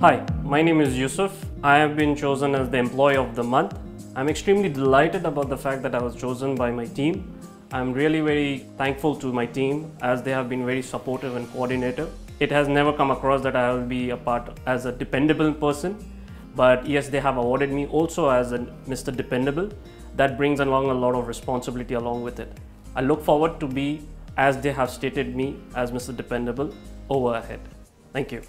Hi, my name is Yusuf. I have been chosen as the Employee of the Month. I'm extremely delighted about the fact that I was chosen by my team. I'm really very thankful to my team as they have been very supportive and coordinative. It has never come across that I will be a part as a dependable person, but yes, they have awarded me also as a Mr. Dependable. That brings along a lot of responsibility along with it. I look forward to be as they have stated me as Mr. Dependable over ahead. Thank you.